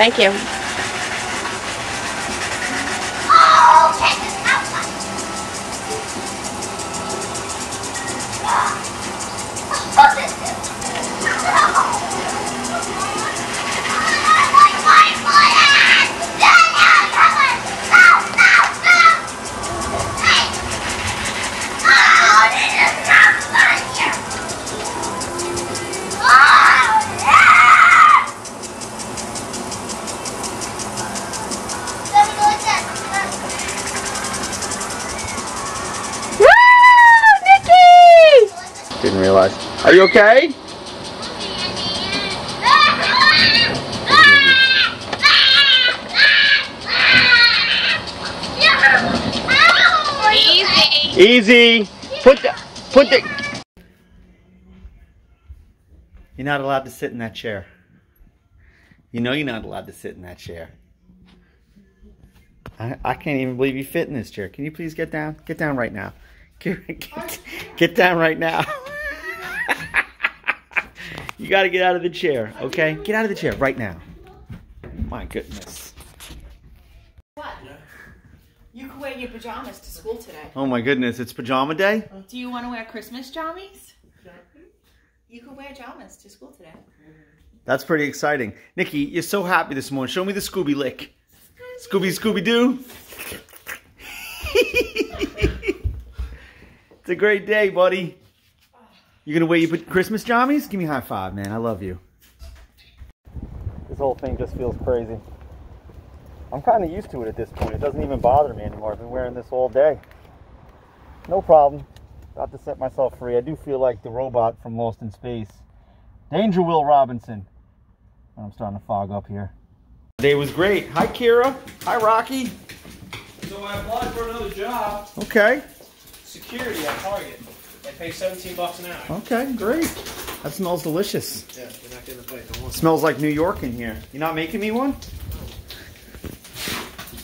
Thank you. Are you okay? Easy. Easy. Put the put the. You're not allowed to sit in that chair. You know you're not allowed to sit in that chair. I, I can't even believe you fit in this chair. Can you please get down? Get down right now. Get, get, get down right now. you got to get out of the chair, okay? Get out of the chair right now. My goodness. What? You can wear your pajamas to school today. Oh my goodness, it's pajama day? Do you want to wear Christmas jammies? You can wear pajamas to school today. That's pretty exciting. Nicky, you're so happy this morning. Show me the Scooby lick. Scooby, Scooby Doo. it's a great day, buddy. You gonna wear your Christmas jammies? Give me a high five, man. I love you. This whole thing just feels crazy. I'm kind of used to it at this point. It doesn't even bother me anymore. I've been wearing this all day. No problem. About to set myself free. I do feel like the robot from Lost in Space. Danger Will Robinson. I'm starting to fog up here. Day was great. Hi, Kira. Hi, Rocky. So I applied for another job, Okay. security at Target. Pay 17 bucks an hour. Okay, great. That smells delicious. Yeah, you're not getting a bite. Don't want Smells like New York in here. You're not making me one?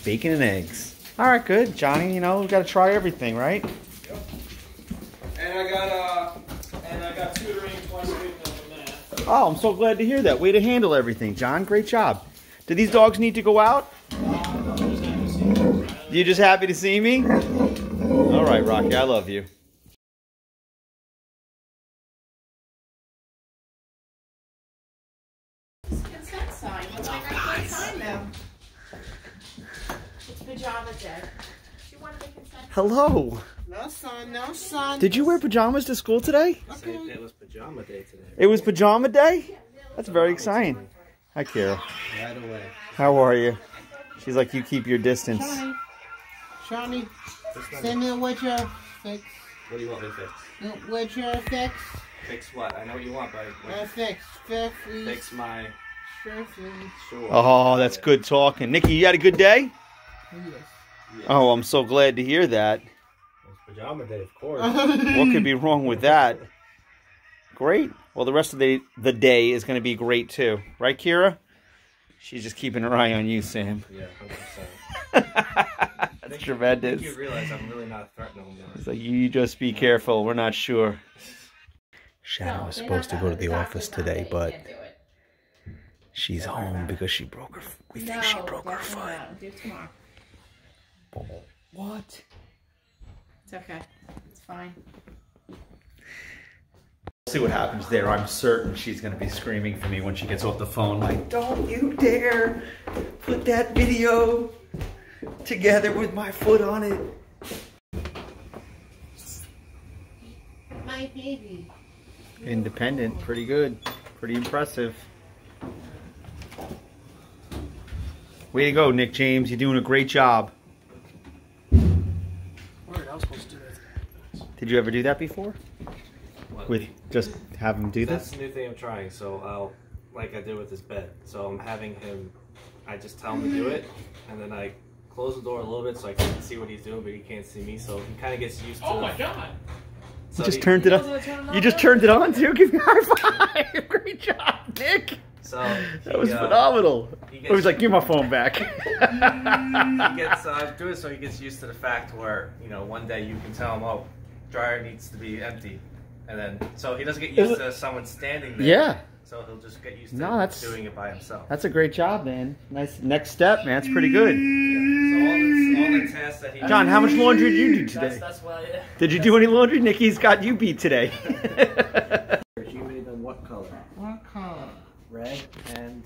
Bacon and eggs. All right, good. Johnny, you know, we've got to try everything, right? Yep. And I got uh, and I got tutoring twice a week now for math. Oh, I'm so glad to hear that. Way to handle everything, John. Great job. Do these dogs need to go out? You're just happy to see me? All right, Rocky, I love you. It's pajama day. She wanted the consent. Hello. No, son, no, son. Did you wear pajamas to school today? Say it was pajama day today. It was pajama day? That's very exciting. Hi, Kira. Right away. How are you? She's like, you keep your distance. Shawnee, Shawnee, send me a what your fix. What do you want me to fix? No, What fix? Fix what? I know what you want, but Uh, fix. Fix, please. fix my Sure, please. sure. Oh, that's good talking. Nicky, you had a good day? Yes. Oh, I'm so glad to hear that. It's pajama day, of course. What could be wrong with that? Great. Well, the rest of the the day is going to be great too, right, Kira? She's just keeping her eye on you, Sam. yeah, 100%. That's tremendous. You realize I'm really not a threat no more. So you just be careful. We're not sure. Shadow was supposed to go to the office today, but she's home because she broke her. We think she broke her foot. Do it tomorrow. What? It's okay. It's fine. See what happens there. I'm certain she's going to be screaming for me when she gets off the phone, like, "Don't you dare put that video together with my foot on it." My baby. Independent, pretty good, pretty impressive. Way to go, Nick James. You're doing a great job. Did you ever do that before? What? With just have him do That's this? the new thing I'm trying. So I'll, like I did with his bed. So I'm having him, I just tell him to do it, and then I close the door a little bit so I can see what he's doing, but he can't see me. So he kind of gets used to. Oh my god! So You just he- turned it on. You just turned it on too. Give me a high five. Great job, Nick. So That was uh, phenomenal. he I gets- was like, give my phone back. he gets uh, do it so he gets used to the fact where you know one day you can tell him, oh, dryer needs to be empty, and then so he doesn't get used to someone standing there. Yeah. So he'll just get used to No, that's- doing it by himself. That's a great job, man. Nice next step, man. That's pretty good. Yeah. So all the, all the tasks that he John, how much laundry did you do That's, today? that's why. Yeah. Did you do any laundry? Nicky's got you beat today. You made them what color? What color? Red and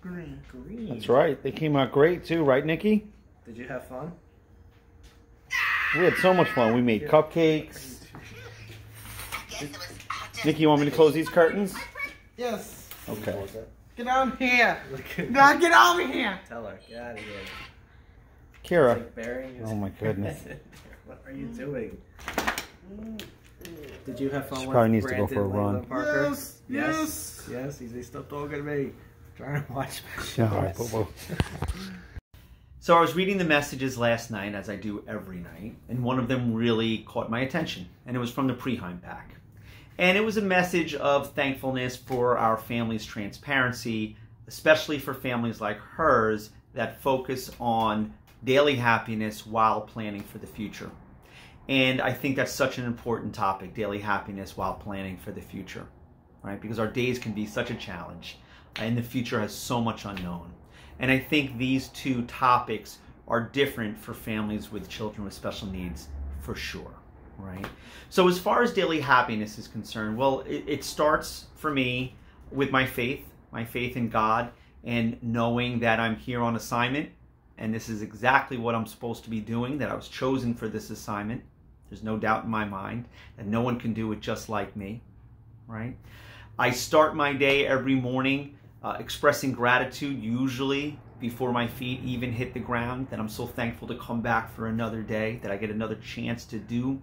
Green. green. That's right. They came out great too, right, Nicky? Did you have fun? We had so much fun. We made cupcakes. Nicky, you want me to close these curtains? Yes. Okay. What was that? Get on here. Look at Now get over here. Tell her. Get out of here. Kira. It's like Oh my goodness. what are you doing? Did you have fun She with probably needs to go Brandon for a run. Parker? Yes, Yes. Yes. He's, he's still talking to me. Trying to watch my Yeah, all right, shows. boo-boo. So I was reading the messages last night, as I do every night, and one of them really caught my attention, and it was from the Preheim Pack. And it was a message of thankfulness for our family's transparency, especially for families like hers that focus on daily happiness while planning for the future. And I think that's such an important topic, daily happiness while planning for the future, right? Because our days can be such a challenge, and the future has so much unknown. And I think these two topics are different for families with children with special needs for sure, right? So, as far as daily happiness is concerned, well, it, it starts for me with my faith, my faith in God, and knowing that I'm here on assignment and this is exactly what I'm supposed to be doing, that I was chosen for this assignment. There's no doubt in my mind that no one can do it just like me, right? I start my day every morning uh, expressing gratitude, usually before my feet even hit the ground, that I'm so thankful to come back for another day, that I get another chance to do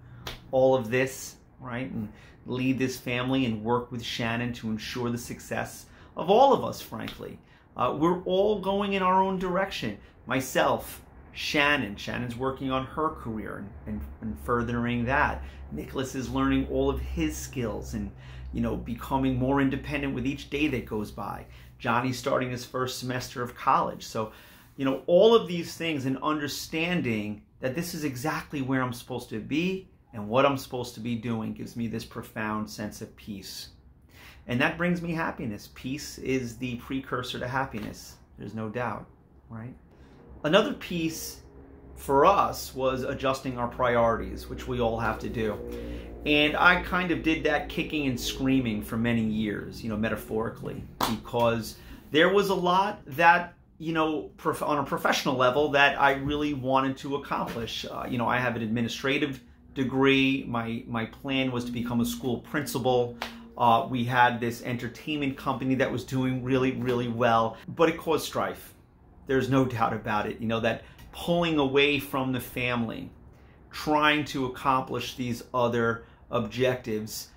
all of this, right? And lead this family and work with Shannon to ensure the success of all of us, frankly. Uh, we're all going in our own direction. Myself, Shannon. Shannon's working on her career and, and, and furthering that. Nicholas is learning all of his skills and you know becoming more independent with each day that goes by. Johnny's starting his first semester of college. So, you know, all of these things and understanding that this is exactly where I'm supposed to be and what I'm supposed to be doing gives me this profound sense of peace. And that brings me happiness. Peace is the precursor to happiness. There's no doubt, right? Another piece for us was adjusting our priorities, which we all have to do. And I kind of did that kicking and screaming for many years, you know, metaphorically, because there was a lot that, you know, on a professional level that I really wanted to accomplish. Uh, you know, I have an administrative degree. My my plan was to become a school principal. Uh, we had this entertainment company that was doing really, really well, but it caused strife. There's no doubt about it. You know, that pulling away from the family, trying to accomplish these other objectives,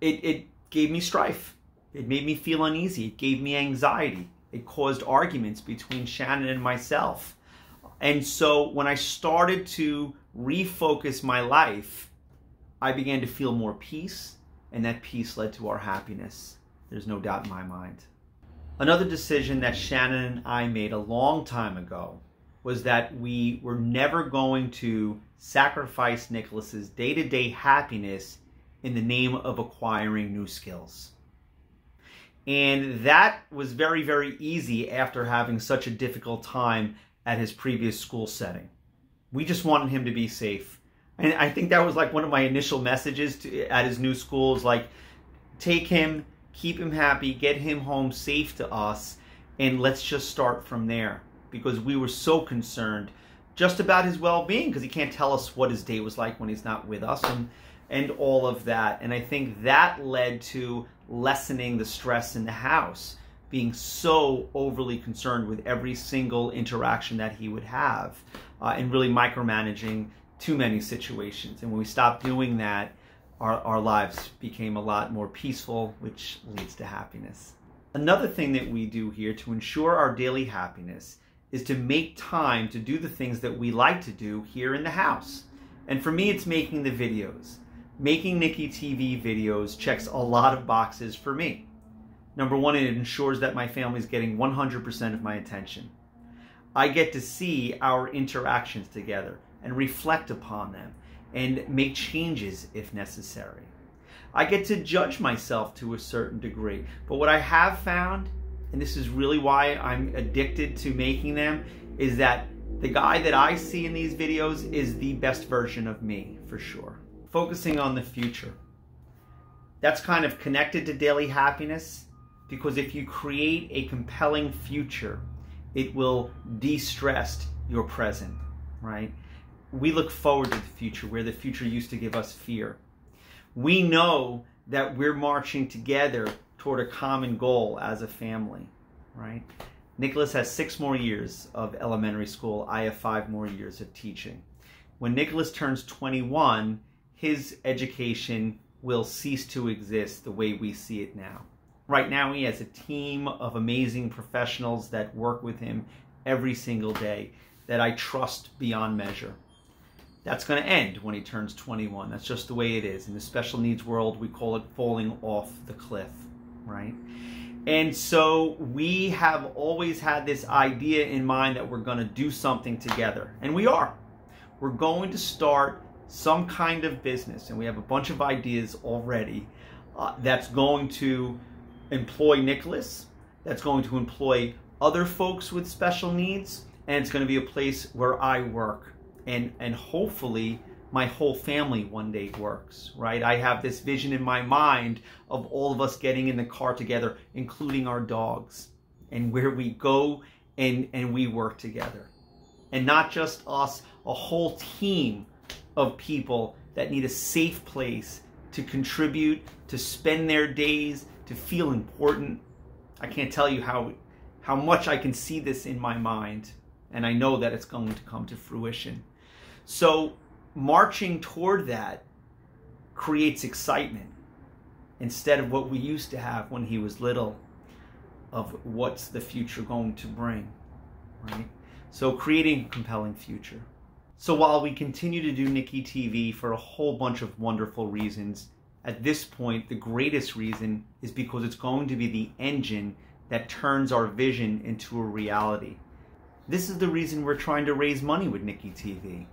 it, it gave me strife. It made me feel uneasy. It gave me anxiety. It caused arguments between Shannon and myself. And so when I started to refocus my life, I began to feel more peace, and that peace led to our happiness. There's no doubt in my mind. Another decision that Shannon and I made a long time ago was that we were never going to sacrifice Nicholas's day-to-day happiness in the name of acquiring new skills. And that was very, very easy after having such a difficult time at his previous school setting. We just wanted him to be safe. And I think that was like one of my initial messages to, at his new schools like, take him, keep him happy, get him home safe to us, and let's just start from there. Because we were so concerned just about his well being, because he can't tell us what his day was like when he's not with us. And and all of that. And I think that led to lessening the stress in the house, being so overly concerned with every single interaction that he would have, uh, and really micromanaging too many situations. And when we stopped doing that, our, our lives became a lot more peaceful, which leads to happiness. Another thing that we do here to ensure our daily happiness is to make time to do the things that we like to do here in the house. And for me, it's making the videos making NickyTV videos checks a lot of boxes for me. Number one, it ensures that my family is getting 100% of my attention. I get to see our interactions together and reflect upon them and make changes if necessary. I get to judge myself to a certain degree. But what I have found, and this is really why I'm addicted to making them, is that the guy that I see in these videos is the best version of me, for sure. Focusing on the future. That's kind of connected to daily happiness because if you create a compelling future, it will de stress your present, right? We look forward to the future where the future used to give us fear. We know that we're marching together toward a common goal as a family, right? Nicholas has six more years of elementary school. I have five more years of teaching. When Nicholas turns 21, his education will cease to exist the way we see it now. Right now, he has a team of amazing professionals that work with him every single day that I trust beyond measure. That's going to end when he turns 21. That's just the way it is. In the special needs world, we call it falling off the cliff, right? And so we have always had this idea in mind that we're going to do something together. And we are. We're going to start some kind of business. And we have a bunch of ideas already uh, that's going to employ Nicholas, that's going to employ other folks with special needs, and it's going to be a place where I work. And, and hopefully my whole family one day works, right? I have this vision in my mind of all of us getting in the car together, including our dogs, and where we go and, and we work together. And not just us, a whole team of people that need a safe place to contribute, to spend their days, to feel important. I can't tell you how how much I can see this in my mind, and I know that it's going to come to fruition. So marching toward that creates excitement instead of what we used to have when he was little of what's the future going to bring, right? So creating a compelling future. So while we continue to do NickyTV for a whole bunch of wonderful reasons, at this point, the greatest reason is because it's going to be the engine that turns our vision into a reality. This is the reason we're trying to raise money with NickyTV.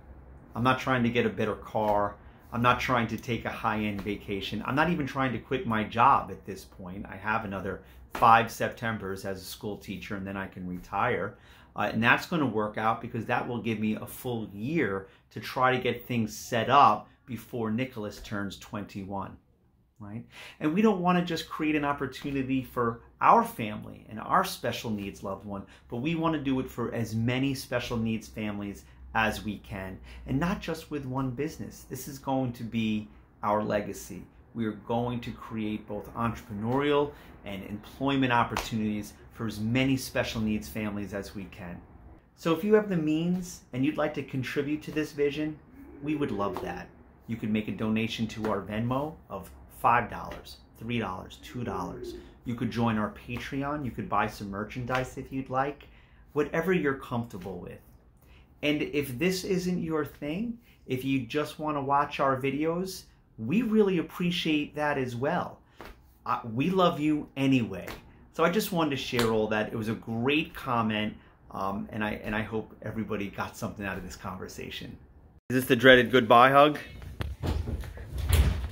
I'm not trying to get a better car. I'm not trying to take a high-end vacation. I'm not even trying to quit my job at this point. I have another five Septembers as a school teacher and then I can retire. Uh, and that's going to work out because that will give me a full year to try to get things set up before Nicholas turns 21. Right? And we don't want to just create an opportunity for our family and our special needs loved one, but we want to do it for as many special needs families as we can. And not just with one business. This is going to be our legacy. We are going to create both entrepreneurial and employment opportunities for as many special needs families as we can. So if you have the means and you'd like to contribute to this vision, we would love that. You could make a donation to our Venmo of $5, $3, $2. You could join our Patreon. You could buy some merchandise if you'd like. Whatever you're comfortable with. And if this isn't your thing, if you just want to watch our videos, we really appreciate that as well. Uh, we love you anyway. So I just wanted to share all that. It was a great comment, um, and I and I hope everybody got something out of this conversation. Is this the dreaded goodbye hug?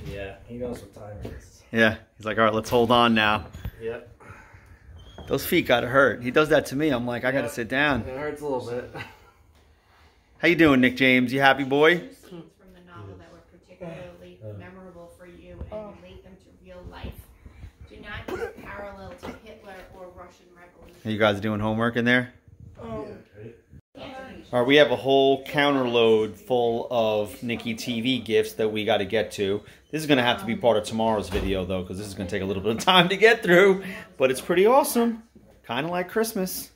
Yeah, he knows what time it is. Yeah, he's like, all right, let's hold on now. Yep. Those feet got to hurt. He does that to me. I'm like, I got to sit down. It hurts a little bit. How you doing, Nick James? You happy, boy? Scenes from the novel that were particularly uh. memorable for you and oh. relate them to real life. Do not use parallel to Hitler or Russian revolution. Are you guys doing homework in there? Um, Anthony, All right, we have a whole counter load full of NickyTV gifts that we got to get to. This is going to have to be um. part of tomorrow's video, though, because this is going to take a little bit of time to get through. But it's pretty awesome. Kind of like Christmas.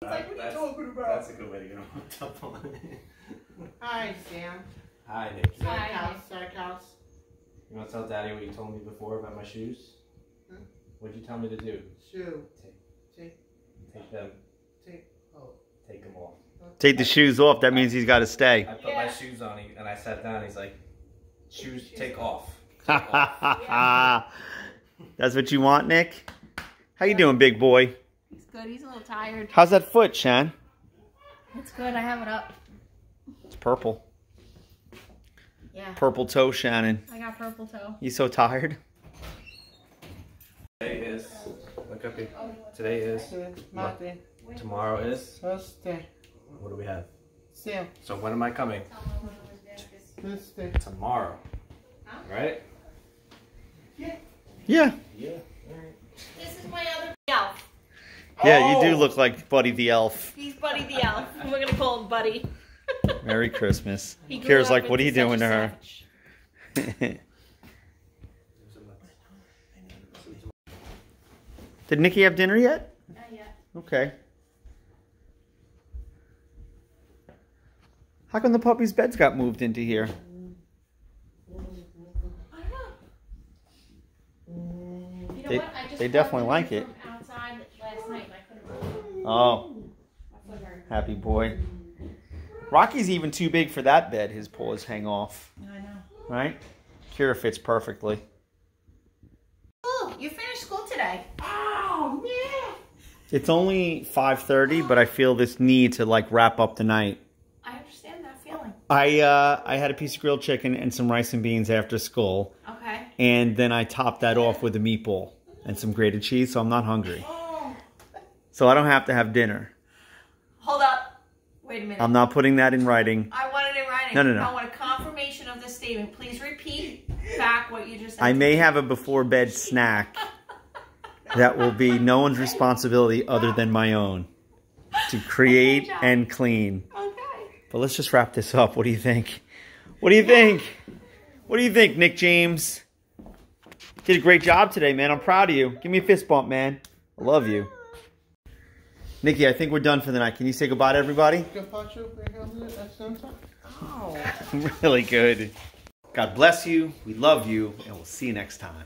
Like, what are you talking about? That's a good way to get on Hi, Sam. Hi, Nick. Sark Hi. house, Sark house. You want to tell Daddy what you told me before about my shoes? Huh? What'd you tell me to do? Shoe. Take them. Take. Oh. Take them off. Take the shoes off. That means he's got to stay. I put my shoes on he- and I sat down. He's like, "Shoes, take off." That's what you want, Nick? How you doing, big boy? He's good. He's a little tired. How's that foot, Shan? It's good. I have it up. It's purple. Yeah. Purple toe, Shannon. I got purple toe. You so tired? Today is. Look up here. Today is. Martin. Tomorrow is. Thursday. What do we have? Sam. So when am I coming? Thursday. Tomorrow. Right? Yeah. Yeah. This is my other elf. Yeah, you do Oh! look like Buddy the Elf. He's Buddy the elf. We're gonna call him Buddy. Merry Christmas. Kira's like, what are you doing to her? Did Nicky have dinner yet? Not yet. Okay. How come the puppy's beds got moved into here? I don't know. You know They- what? I just they definitely like it. from Outside last night and I couldn't move. Oh, That's what hurt. happy boy. Rocky's even too big for that bed. His paws hang off, I know. right? Kira fits perfectly. Oh, you finished school today. Oh, man. It's only 5:30, but I feel this need to like wrap up the night. I understand that feeling. I uh, I had a piece of grilled chicken and some rice and beans after school, Okay. and then I topped that off with a meatball and some grated cheese, so I'm not hungry. So I don't have to have dinner. Hold up. Wait a minute. I'm not putting that in writing. I want it in writing. No, no, no. I want a confirmation of this statement. Please repeat back what you just said. I may have a before bed snack that will be no one's responsibility other than my own to create and clean. Okay. But let's just wrap this up. What do you think? What do you think? What do you think, Nick James? Did a great job today, man. I'm proud of you. Give me a fist bump, man. I love you. Nicky, I think we're done for the night. Can you say goodbye to everybody? Oh. really good. God bless you. We love you. And we'll see you next time.